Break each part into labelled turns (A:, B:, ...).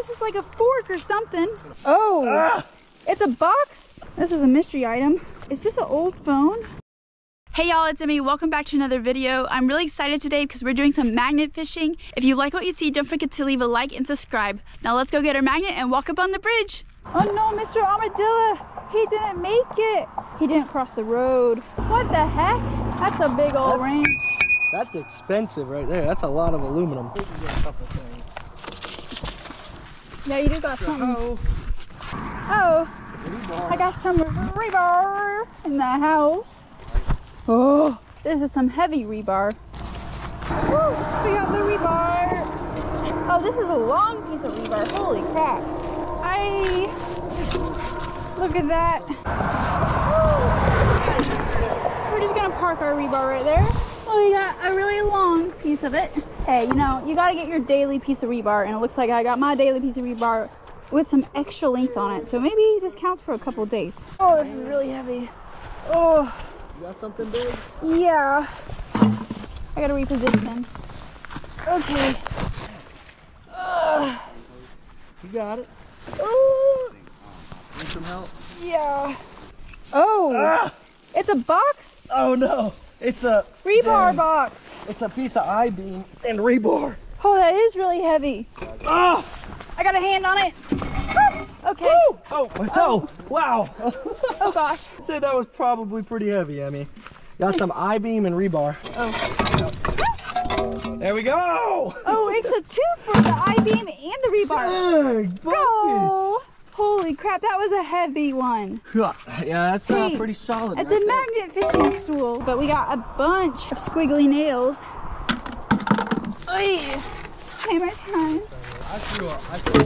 A: this is like a fork or something. Oh,
B: Ah!
A: it's a box. This is a mystery item. Is this an old phone? Hey y'all, it's Emmie. Welcome back to another video. I'm really excited today because we're doing some magnet fishing. If you like what you see, don't forget to leave a like and subscribe. Now let's go get our magnet and walk up on the bridge. Oh no, Mr. Armadillo, he didn't make it. He didn't cross the road. What the heck? That's a big old ring.
B: That's expensive right there. That's a lot of aluminum.
A: Yeah, you do got something.
B: Oh,
A: Oh, I got some rebar in the house. Oh, this is some heavy rebar. Woo, we got the rebar. Oh, this is a long piece of rebar. Holy crap. I, look at that. Woo. We're just gonna park our rebar right there. Oh, we got a really long piece of it. Hey, you know, you gotta get your daily piece of rebar, and it looks like I got my daily piece of rebar with some extra length on it. So maybe this counts for a couple days. Oh, this is really heavy. Oh,
B: you got something big?
A: yeah. I gotta reposition. Okay. Ugh.
B: You got it.
A: Oh,
B: Need some help?
A: yeah. Oh,
B: Ah!
A: it's a box?
B: Oh no! It's a
A: Rebar
B: Dang.
A: box.
B: It's a piece of I-beam and rebar.
A: Oh, that is really heavy.
B: Oh,
A: I got a hand on it. Ah! Okay.
B: Oh, my toe! Oh, wow!
A: Oh gosh.
B: I'd say that was probably pretty heavy, Emmie. Got some I-beam and rebar.
A: Oh.
B: There we go!
A: Oh, it's a two for the I-beam and the rebar.
B: Big
A: Go! Holy crap, that was a heavy one.
B: Yeah, that's uh, pretty solid.
A: It's
B: right
A: a
B: there.
A: magnet fishing stool, but we got a bunch of squiggly nails. Oy. Hammer time.
B: I threw a, I threw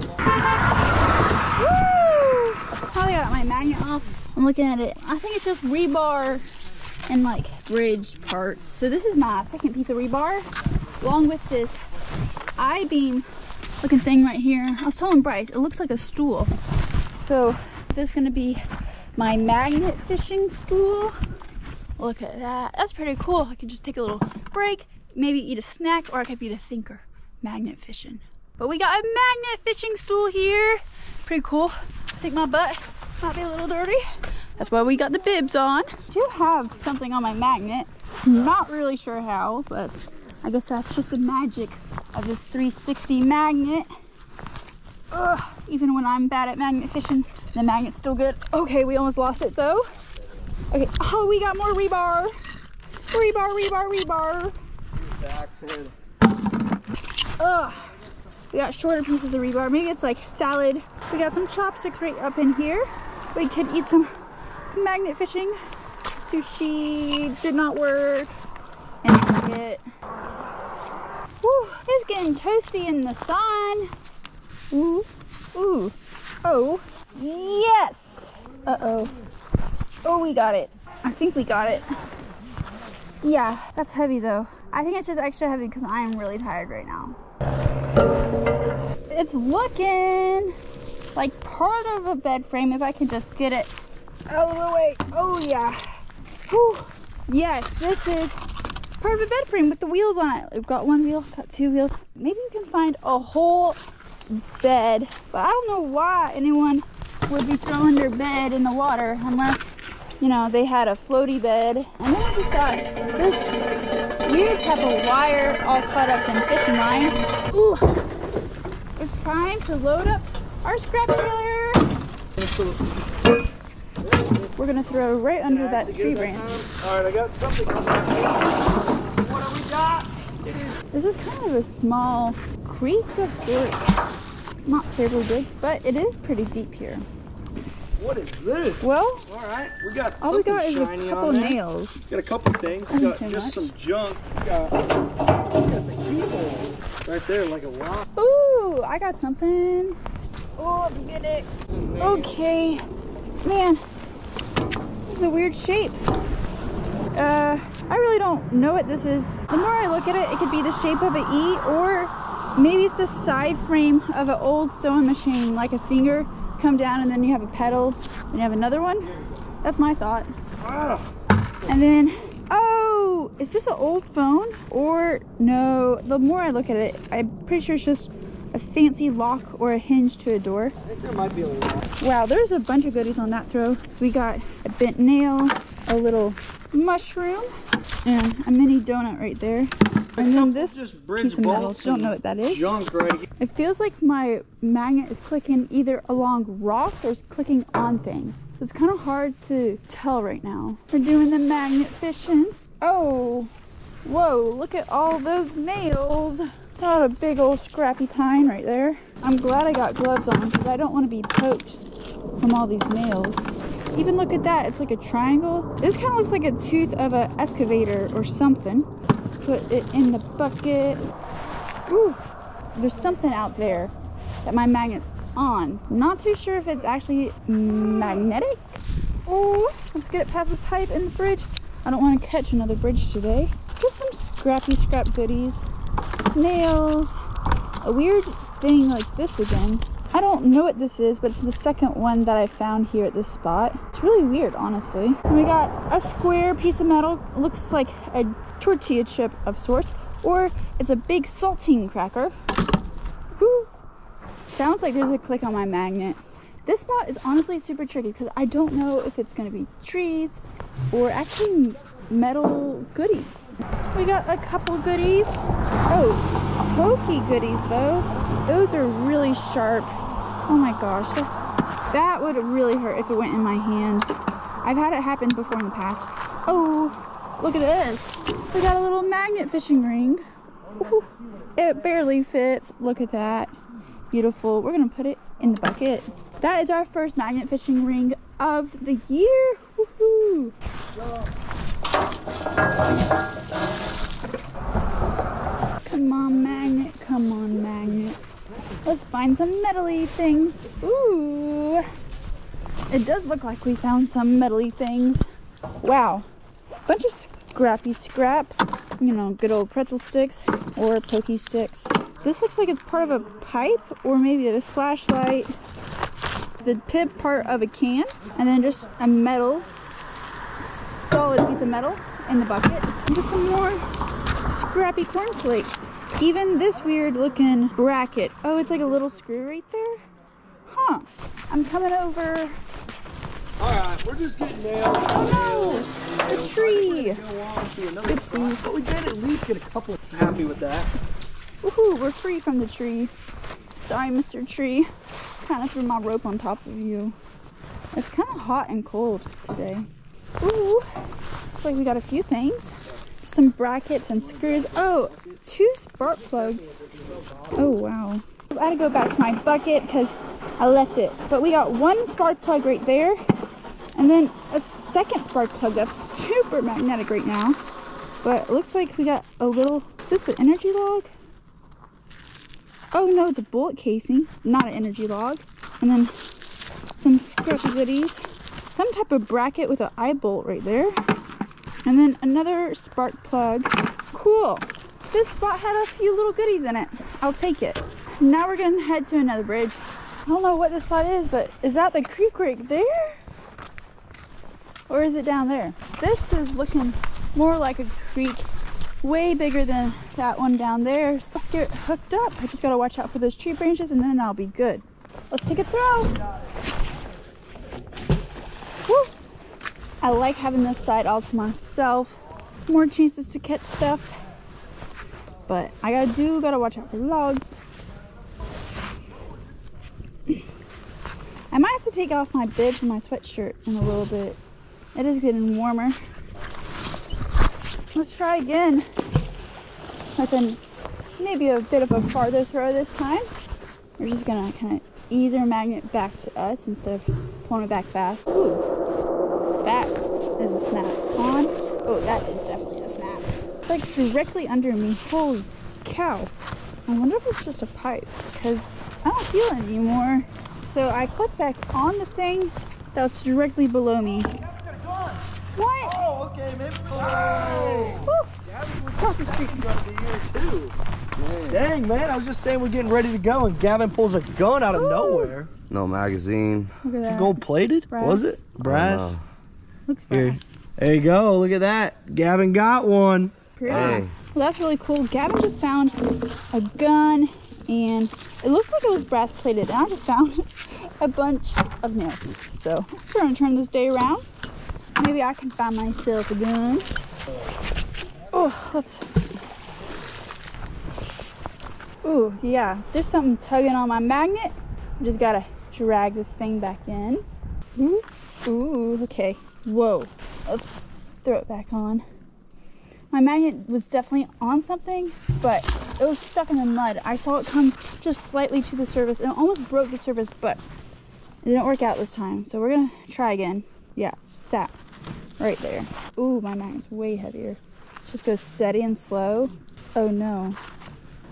A: Woo! Probably got my magnet off. I'm looking at it. I think it's just rebar and like bridge parts. So this is my second piece of rebar, along with this I-beam looking thing right here. I was telling Bryce, it looks like a stool. So this is gonna be my magnet fishing stool. Look at that. That's pretty cool. I could just take a little break, maybe eat a snack, or I could be the thinker, magnet fishing. But we got a magnet fishing stool here. Pretty cool. I think my butt might be a little dirty. That's why we got the bibs on. I do have something on my magnet. Not really sure how, but I guess that's just the magic of this 360 magnet. Ugh, even when I'm bad at magnet fishing, the magnet's still good. Okay, we almost lost it though. Okay, oh, we got more rebar. Rebar, rebar, rebar. Ugh. We got shorter pieces of rebar. Maybe it's like salad. We got some chopsticks right up in here. We could eat some magnet fishing. Sushi did not work. And. Woo, it's getting toasty in the sun. Ooh, ooh, oh, yes. Uh-oh. Oh, we got it. I think we got it. Yeah, that's heavy though. I think it's just extra heavy because I am really tired right now. It's looking like part of a bed frame if I can just get it out of the way. Oh yeah. Whew. Yes, this is a bed frame with the wheels on it. We've got one wheel, got two wheels. Maybe you can find a whole bed, but I don't know why anyone would be throwing their bed in the water unless, you know, they had a floaty bed. And then I just got this weird type of wire all cut up in fishing line. Ooh, it's time to load up our scrap trailer. We're gonna throw right under that tree branch.
B: All right, I got something on that. What do we got?
A: This is kind of a small creek of sorts. Not terribly big, but it is pretty deep here.
B: What is this?
A: Well,
B: All right, we got
A: all we got is a couple
B: on there.
A: nails.
B: Got a couple things. We got just
A: much.
B: some junk. We got, we got some keyhole right there, like a lock.
A: Ooh, I got something. Oh, let's get it. Okay, man, this is a weird shape. Uh, I really don't know what this is. The more I look at it, it could be the shape of an E or maybe it's the side frame of an old sewing machine, like a Singer. Come down and then you have a pedal, and you have another one. That's my thought.
B: Ah,
A: And then, oh, is this an old phone? Or no, the more I look at it, I'm pretty sure it's just a fancy lock or a hinge to a door.
B: I think there might be a lot.
A: Wow, there's a bunch of goodies on that throw. So we got a bent nail, a little mushroom, and a mini donut right there. And then this piece of metal. Don't know what that is.
B: Junk right here.
A: It feels like my magnet is clicking either along rocks or it's clicking on things. So it's kind of hard to tell right now. We're doing the magnet fishing. Oh, whoa, look at all those nails. Got a big old scrappy pine right there. I'm glad I got gloves on because I don't want to be poked from all these nails. Even look at that, it's like a triangle. This kind of looks like a tooth of an excavator or something. Put it in the bucket. Ooh, there's something out there that my magnet's on. Not too sure if it's actually magnetic. Oh, let's get it past the pipe and the bridge. I don't want to catch another bridge today. Just some scrappy scrap goodies. Nails. A weird thing like this again. I don't know what this is, but it's the second one that I found here at this spot. It's really weird, honestly. And we got a square piece of metal. Looks like a tortilla chip of sorts. Or it's a big saltine cracker. Woo. Sounds like there's a click on my magnet. This spot is honestly super tricky because I don't know if it's going to be trees or actually metal goodies. We got a couple goodies. Oh, pokey goodies though. Those are really sharp. Oh my gosh. That would really hurt if it went in my hand. I've had it happen before in the past. Oh, look at this. We got a little magnet fishing ring. Ooh, it barely fits. Look at that. Beautiful. We're going to put it in the bucket. That is our first magnet fishing ring of the year. Woohoo! Come on, magnet. Come on, magnet. Let's find some metally things. Ooh. It does look like we found some metally things. Wow. Bunch of scrappy scrap. You know, good old pretzel sticks or pokey sticks. This looks like it's part of a pipe or maybe a flashlight. The tip part of a can and then just a metal, solid piece of metal in the bucket. And just some more scrappy cornflakes. Even this weird looking bracket. Oh, it's like a little screw right there. Huh. I'm coming over.
B: Alright, we're just getting nails.
A: Oh no! A tree!
B: Go on
A: Oopsies.
B: But we did at least get a couple. Happy with that.
A: Woohoo, we're free from the tree. Sorry, Mr. Tree. Kind of threw my rope on top of you. It's kind of hot and cold today. Ooh, looks like we got a few things. Some brackets and screws. Oh, two spark plugs. Oh, wow. I had to go back to my bucket because I left it. But we got one spark plug right there. And then a second spark plug that's super magnetic right now. But it looks like we got a little, is this an energy log? Oh no, it's a bullet casing, not an energy log. And then some scrappy goodies. Some type of bracket with an eye bolt right there. And then another spark plug. Cool. This spot had a few little goodies in it. I'll take it. Now we're gonna head to another bridge. I don't know what this spot is, but is that the creek right there? Or is it down there? This is looking more like a creek way bigger than that one down there. So let's get hooked up. I just gotta watch out for those tree branches and then I'll be good. Let's take a throw. I like having this side all to myself. More chances to catch stuff. But I gotta do, gotta watch out for logs. I might have to take off my bib and my sweatshirt in a little bit. It is getting warmer. Let's try again. With an, maybe a bit of a farther throw this time. We're just gonna kind of ease our magnet back to us instead of pulling it back fast. Ooh, snap. On. Oh, that is definitely a snap. It's like directly under me. Holy cow. I wonder if it's just a pipe because I don't feel it anymore. So I clicked back on the thing that's directly below me. What?
B: Oh, okay, maybe. Oh.
A: Woo! Across the street.
B: Gonna too. Dang, man, I was just saying we're getting ready to go, and Gavin pulls a gun out of
A: Ooh.
B: nowhere.
C: No magazine.
A: Look at
B: Is it
A: that.
B: gold plated?
A: Brass.
B: Was it? Brass.
C: know.
A: Looks
B: Here.
A: Brass.
B: There you go. Look at that. Gavin got one.
A: Pretty.
C: Hey.
A: Well, that's really cool. Gavin just found a gun and it looked like it was brass plated and I just found a bunch of nails. So we're gonna turn this day around. Maybe I can find myself a gun. Oh, let's. Ooh, yeah, there's something tugging on my magnet. I just gotta drag this thing back in. Ooh, ooh, okay. Whoa, let's throw it back on. My magnet was definitely on something, but it was stuck in the mud. I saw it come just slightly to the surface and it almost broke the surface, but it didn't work out this time. So we're gonna try again. Yeah, sat right there. Ooh, my magnet's way heavier. Just go steady and slow. Oh no.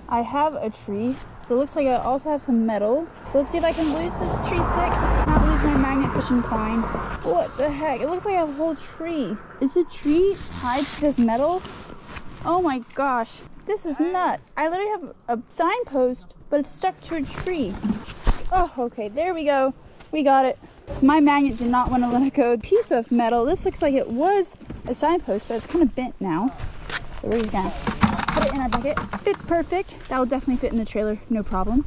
A: I have a tree. It looks like I also have some metal. So let's see if I can lose this tree stick. Not lose my magnet fishing fine. What the heck? It looks like a whole tree. Is the tree tied to this metal? Oh my gosh. This is nuts. I literally have a signpost, but it's stuck to a tree. Oh, okay. There we go. We got it. My magnet did not want to let it go. Piece of metal. This looks like it was a signpost, but it's kind of bent now. So we're just gonna put it in bucket. Fits perfect. That will definitely fit in the trailer, no problem.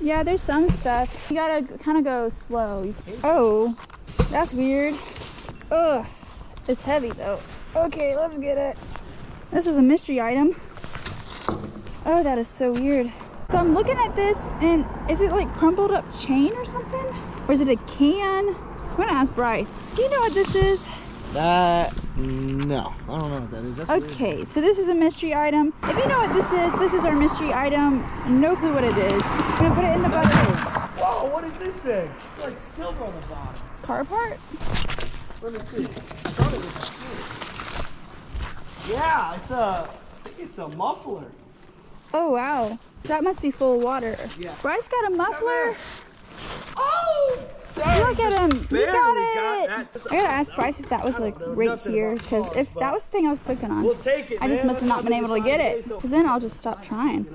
A: Yeah, there's some stuff. You gotta kind of go slow. Oh, that's weird. Ugh, it's heavy though. Okay, let's get it. This is a mystery item. Oh, that is so weird. So I'm looking at this and is it like crumpled up chain or something? Or is it a can? I'm gonna ask Bryce. Do you know what this is?
B: That no, I don't know what that is. That's weird.
A: Okay, so this is a mystery item. If you know what this is, this is our mystery item. No clue what it is. I'm gonna put it in the bucket.
B: Whoa, what is this thing? It's like silver on the bottom.
A: Car part?
B: Let me see. I thought it was steel. Yeah, it's a. I think it's a muffler.
A: Oh wow. That must be full of water.
B: Yeah.
A: Bryce got a muffler.
B: Oh!
A: Look at him. He
B: barely
A: got
B: got
A: it.
B: that.
A: I gotta ask Bryce if that was like right
B: nothing
A: here. Because if that was the thing I was clicking on,
B: We'll take it.
A: I just must have not been able to get it. Because then I'll just stop trying.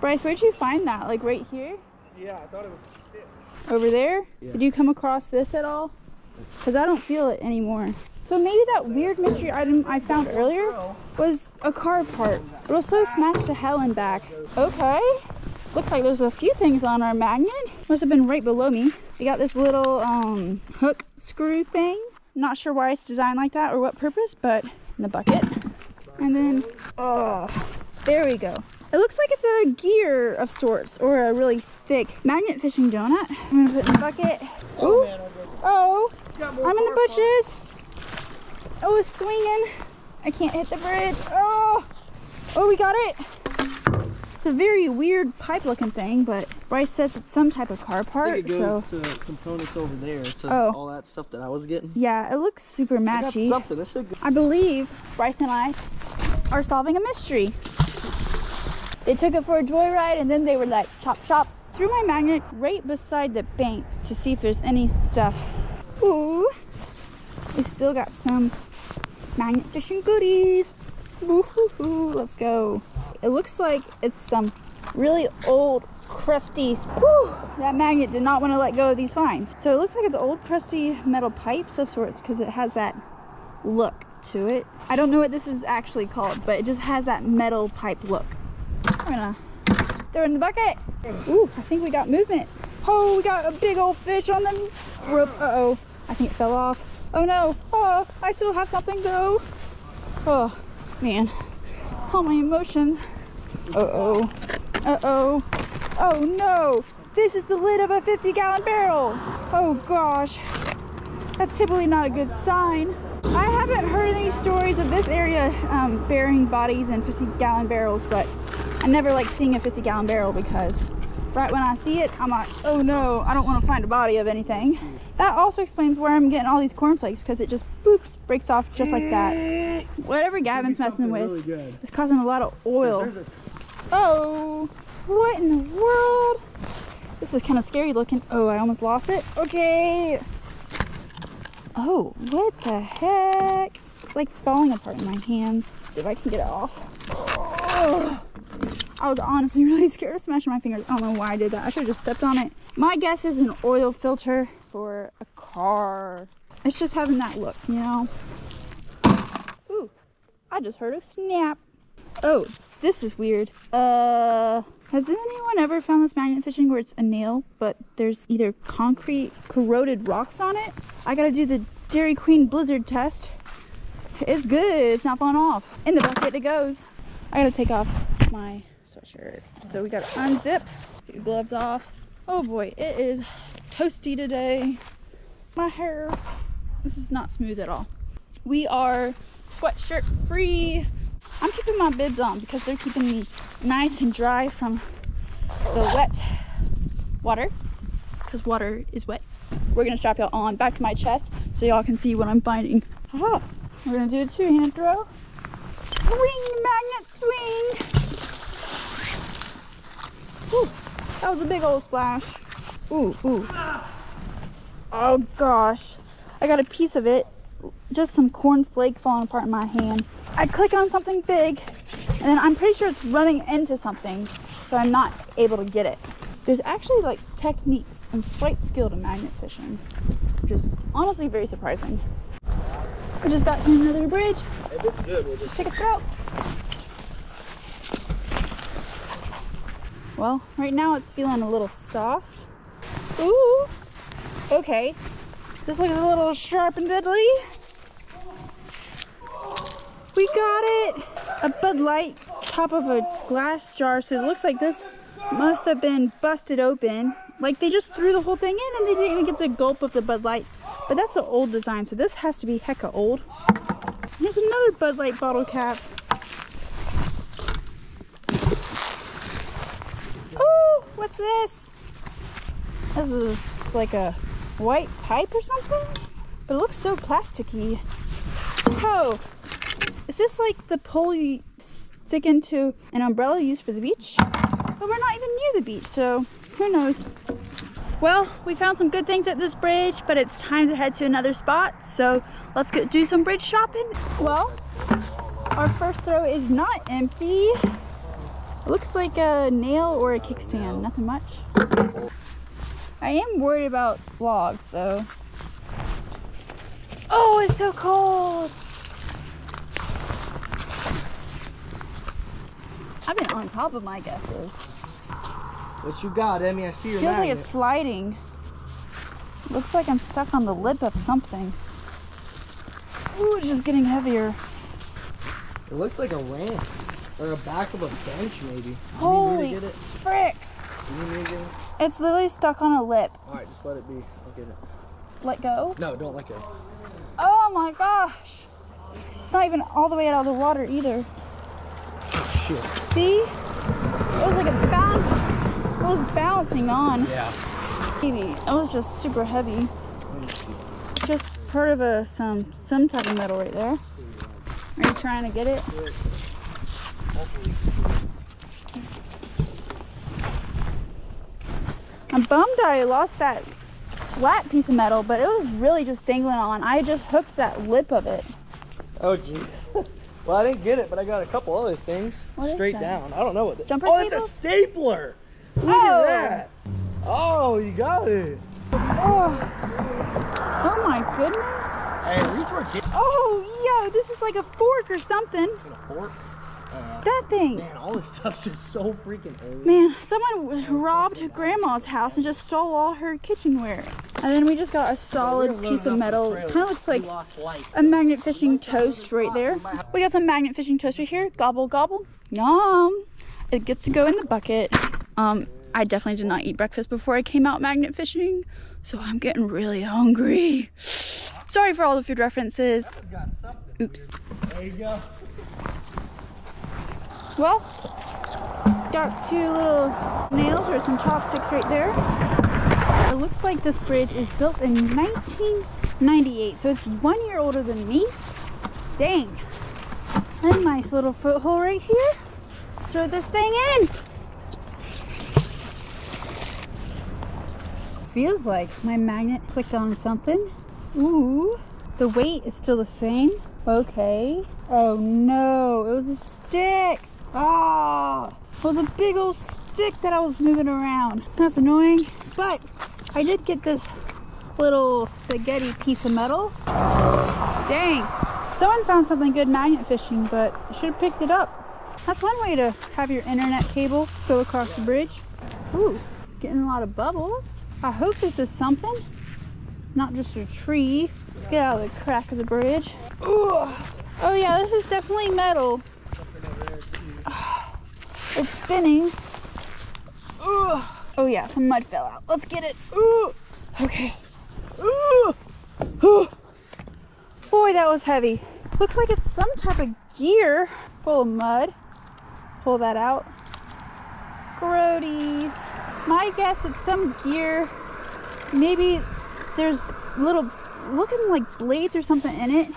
A: Bryce, where'd you find that? Like right here?
B: Yeah, I thought it was a stick.
A: Over there?
B: Yeah.
A: Did you come across this at all? Because I don't feel it anymore. So maybe that weird mystery item I found earlier oh. was a car part. It was so smashed to hell and back. Okay. Looks like there's a few things on our magnet. Must have been right below me. We got this little um, hook screw thing. Not sure why it's designed like that or what purpose, but in the bucket. And then, oh, there we go. It looks like it's a gear of sorts or a really thick magnet fishing donut. I'm gonna put in the bucket. Ooh, oh, I'm in the bushes. Oh, it's swinging. I can't hit the bridge. Oh, oh, we got it. It's a very weird pipe looking thing, but Bryce says it's some type of car
B: I
A: part.
B: think it
A: So,
B: goes to components over there. To
A: Oh.
B: all that stuff that I was getting.
A: yeah, it looks super
B: I got
A: matchy.
B: something. This is good.
A: I believe Bryce and I are solving a mystery. They took it for a joyride and then they were like, chop, chop. Threw my magnet right beside the bank to see if there's any stuff. Ooh, we still got some magnet fishing goodies. Woo-hoo-hoo, let's go. It looks like it's some really old, crusty, whew, that magnet did not want to let go of these finds. So it looks like it's old, crusty metal pipes of sorts because it has that look to it. I don't know what this is actually called, but it just has that metal pipe look. I'm gonna throw in the bucket. Ooh, I think we got movement. Oh, we got a big old fish on the rope. Uh-oh, I think it fell off. Oh no, oh, I still have something though. Oh, man, all my emotions. Uh-oh, uh-oh, oh no. This is the lid of a 50 gallon barrel. Oh gosh, that's typically not a good sign. I haven't heard any stories of this area um, burying bodies in 50 gallon barrels, but I never like seeing a 50 gallon barrel because right when I see it, I'm like, oh no, I don't want to find a body of anything. That also explains where I'm getting all these cornflakes because it just boops, breaks off just like that. Whatever Gavin's messing with
B: Really
A: is causing a lot of oil. Oh, what in the world? This is kind of scary looking. Oh, I almost lost it. Okay. Oh, what the heck? It's like falling apart in my hands. Let's see if I can get it off. Oh, I was honestly really scared of smashing my fingers. I don't know why I did that. I should have just stepped on it. My guess is an oil filter for a car. It's just having that look, you know? Ooh, I just heard a snap. Oh, this is weird. Uh, has anyone ever found this magnet fishing where it's a nail, but there's either concrete corroded rocks on it? I gotta do the Dairy Queen Blizzard test. It's good, it's not falling off. In the bucket it goes. I gotta take off my sweatshirt. So we gotta unzip, get your gloves off. Oh boy, it is toasty today. My hair, this is not smooth at all. We are sweatshirt free. I'm keeping my bibs on because they're keeping me nice and dry from the wet water because water is wet. We're gonna strap y'all on back to my chest so y'all can see what I'm finding. Haha. We're gonna do a two-hand throw. Swing, magnet, swing. Whew. That was a big old splash. Ooh, ooh. Oh gosh. I got a piece of it. Just some corn flake falling apart in my hand. I click on something big and then I'm pretty sure it's running into something so I'm not able to get it. There's actually like techniques and slight skill to magnet fishing, which is honestly very surprising. We just got to another bridge.
B: If it's good, we'll just
A: Take a throw. Well, right now it's feeling a little soft. Ooh. Okay. This looks a little sharp and deadly. We got it. A Bud Light top of a glass jar. So it looks like this must have been busted open. Like they just threw the whole thing in and they didn't even get the gulp of the Bud Light. But that's an old design, so this has to be hecka old. Here's another Bud Light bottle cap. Oh, what's this? This is like a white pipe or something? But it looks so plasticky. Oh, is this like the pole you stick into an umbrella used for the beach? But we're not even near the beach, so who knows? Well, we found some good things at this bridge, but it's time to head to another spot. So let's go do some bridge shopping. Well, our first throw is not empty. It looks like a nail or a kickstand, nothing much. I am worried about logs though. Oh, it's so cold. I've been on top of my guesses.
B: What you got, Emmie? I see your
A: Feels like it's sliding. Looks like I'm stuck on the lip of something. Ooh, it's just getting heavier.
B: It looks like a ramp or a back of a bench, maybe. You
A: Holy
B: need me to get it?
A: frick!
B: You need me to get it?
A: It's literally stuck on a lip.
B: All right, just let it be. I'll get it.
A: Let go.
B: No, don't let go.
A: Oh my gosh! It's not even all the way out of the water either.
B: Shit.
A: See? It was like a bounce. It was bouncing on.
B: Yeah.
A: Maybe it was just super heavy. Just part of a some some type of metal right there. Are you trying to get it? I'm bummed I lost that flat piece of metal, but it was really just dangling on. I just hooked that lip of it.
B: Oh, jeez. well, I didn't get it, but I got a couple other things
A: What
B: straight down. I don't know what. The,
A: Jumper
B: oh, it's a stapler. Look
A: Oh.
B: at that. Oh, you got it.
A: Oh, oh my goodness.
B: Hey, at least we're getting
A: Oh, yo, this is like a fork or something.
B: a fork.
A: That thing.
B: man, all this stuff's just so freaking old.
A: Man, someone robbed grandma's house and just stole all her kitchenware. And then we just got a solid piece of metal. Kind of looks like a magnet fishing toast right there. We got some magnet fishing toast right here. Gobble, gobble. Yum. It gets to go in the bucket. Um, I definitely did not eat breakfast before I came out magnet fishing, so I'm getting really hungry. Sorry for all the food references. Oops.
B: There you go.
A: Well, got two little nails or some chopsticks right there. It looks like this bridge is built in 1998, so it's one year older than me. Dang. A nice little foothole right here. Throw this thing in. Feels like my magnet clicked on something. Ooh, the weight is still the same. Okay. Oh no, it was a stick. Ah, it was a big old stick that I was moving around. That's annoying, but I did get this little spaghetti piece of metal. Dang, someone found something good magnet fishing, but should have picked it up. That's one way to have your internet cable go across the bridge. Ooh, getting a lot of bubbles. I hope this is something, not just a tree. Let's get out of the crack of the bridge. Ooh. Oh yeah, this is definitely metal. It's spinning. Ooh. Oh yeah, some mud fell out. Let's get it. Ooh. Okay. Ooh. Ooh. Boy, that was heavy. Looks like it's some type of gear full of mud. Pull that out. Grody. My guess it's some gear. Maybe there's little looking like blades or something in it.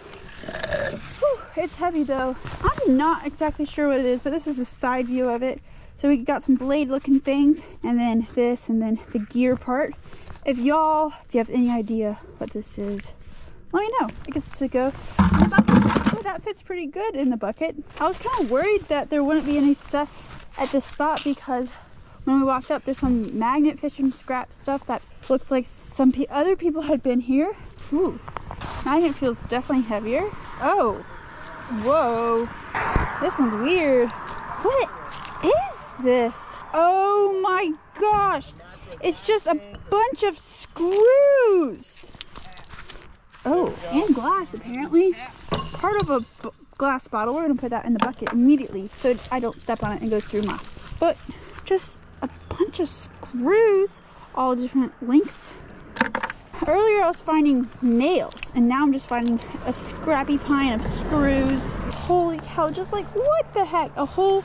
A: It's heavy though. I'm not exactly sure what it is, but this is the side view of it. So we got some blade looking things and then this and then the gear part. If y'all, if you have any idea what this is, let me know. It gets to go that fits pretty good in the bucket. I was kind of worried that there wouldn't be any stuff at this spot because when we walked up, there's some magnet fishing scrap stuff that looks like some other people had been here. Ooh, magnet feels definitely heavier. Oh, whoa, this one's weird. What is this? Oh my gosh, it's just a bunch of screws. Oh, and glass apparently. Part of a glass bottle. We're gonna put that in the bucket immediately so I don't step on it and go through my foot. Just a bunch of screws, all different lengths. Earlier I was finding nails and now I'm just finding a scrappy pile of screws. Holy cow, just like what the heck? A whole,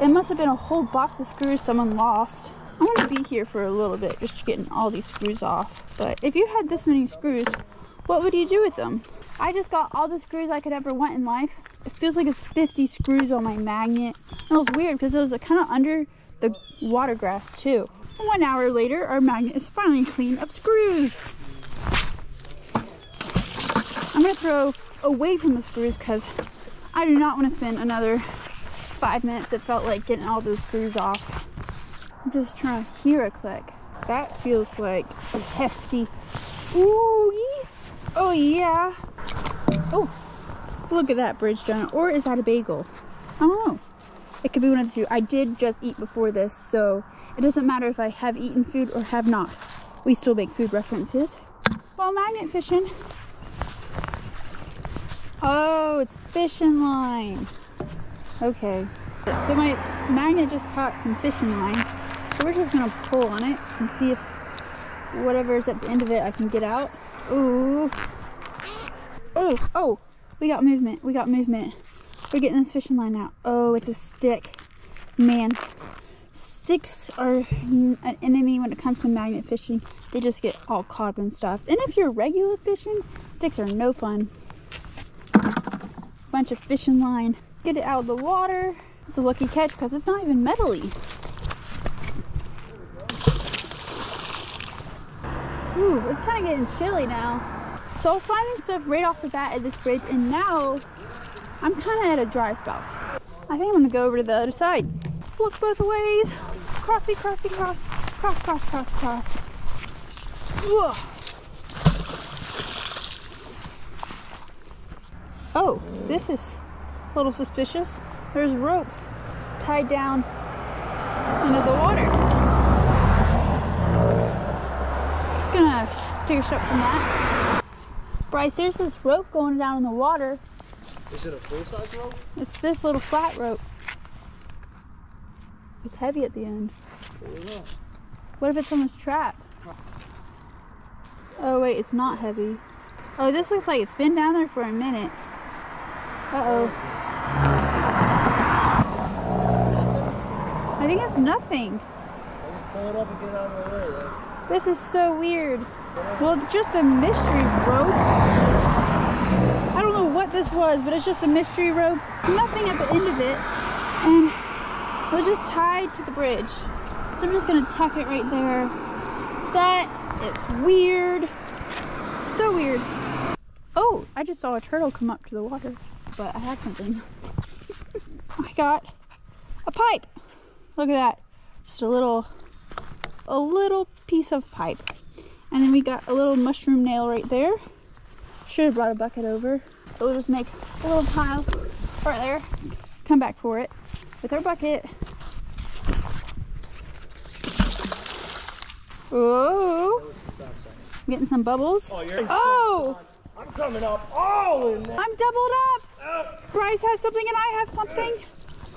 A: it must have been a whole box of screws someone lost. I'm gonna be here for a little bit just getting all these screws off. But if you had this many screws, what would you do with them? I just got all the screws I could ever want in life. It feels like it's 50 screws on my magnet. And it was weird because it was uh, kind of under the water grass too. One hour later, our magnet is finally clean of screws. I'm gonna throw away from the screws because I do not want to spend another five minutes. It felt like getting all those screws off. I'm just trying to hear a click. That feels like a hefty. Ooh, oh yeah. Oh, look at that bridge donut. Or is that a bagel? I don't know. It could be one of the two. I did just eat before this, so it doesn't matter if I have eaten food or have not. We still make food references. Ball magnet fishing. Oh, it's fishing line. Okay. So my magnet just caught some fishing line. So we're just gonna pull on it and see if whatever's at the end of it I can get out. Ooh. Oh, oh, we got movement. We got movement. We're getting this fishing line out. Oh, it's a stick. Man, sticks are an enemy when it comes to magnet fishing. They just get all caught up in stuff. And if you're regular fishing, sticks are no fun. Bunch of fishing line. Get it out of the water. It's a lucky catch because it's not even metally. Ooh, it's kind of getting chilly now. So I was finding stuff right off the bat at this bridge and now I'm kind of at a dry spot. I think I'm gonna go over to the other side. Look both ways. Crossy, crossy, cross. Cross, cross, cross, cross. Whoa. Oh, this is a little suspicious. There's rope tied down into the water. Gonna take a shot from that. Bryce, there's this rope going down in the water.
B: Is it a full-size rope?
A: It's this little flat rope. It's heavy at the end. What if it's someone's trap? Oh wait, it's not heavy. Oh, this looks like it's been down there for a minute. Uh-oh. I think it's nothing.
B: Pull it up and get out of the way.
A: This is so weird. Well, just a mystery rope. I don't know what this was, but it's just a mystery rope. Nothing at the end of it. And it was just tied to the bridge. So I'm just gonna tuck it right there. That is weird. So weird. Oh, I just saw a turtle come up to the water, but I had something. Oh I got a pipe. Look at that. Just a little, a little piece of pipe. And then we got a little mushroom nail right there. Should have brought a bucket over. But we'll just make a little pile right there. Come back for it. with our bucket. Oh, getting some bubbles.
B: Oh, you're.
A: Oh,
B: I'm coming up all in there.
A: I'm doubled up. Bryce has something and I have something.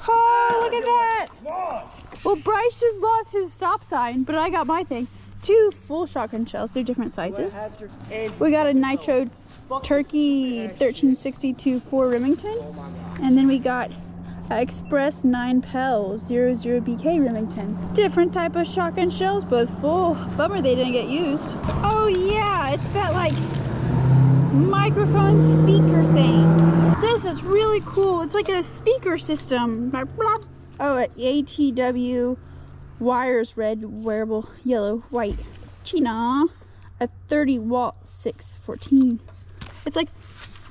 A: Oh, look at that. Well, Bryce just lost his stop sign, but I got my thing. Two full shotgun shells. They're different sizes. We got a nitro turkey 1362 for Remington. And then we got Express 9 Pel 00 BK Remington. Different type of shotgun shells, both full. Bummer they didn't get used. Oh yeah, it's that like microphone speaker thing. This is really cool. It's like a speaker system. Oh, ATW wires red, wearable, yellow, white. China. A 30 watt 614. It's like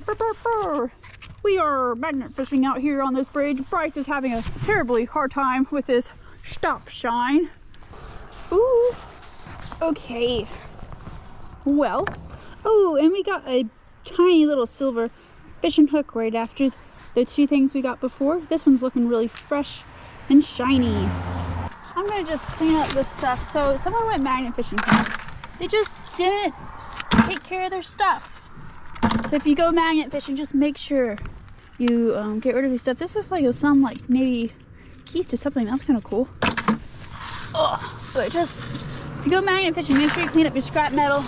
A: brr, brr, brr. we are magnet fishing out here on this bridge. Bryce is having a terribly hard time with his stop shine. Ooh. Okay. Well, oh, and we got a tiny little silver fishing hook right after the two things we got before. This one's looking really fresh and shiny. I'm gonna just clean up this stuff. So someone went magnet fishing. They just didn't take care of their stuff. So if you go magnet fishing, just make sure you um, get rid of your stuff. This looks like some like maybe keys to something. That's kind of cool. Oh, but just if you go magnet fishing, make sure you clean up your scrap metal.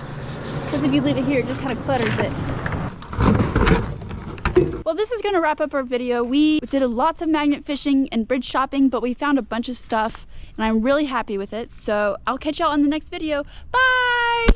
A: Because if you leave it here, it just kind of clutters it. Well, this is going to wrap up our video. We did lots of magnet fishing and bridge shopping, but we found a bunch of stuff and I'm really happy with it. So I'll catch y'all in the next video. Bye!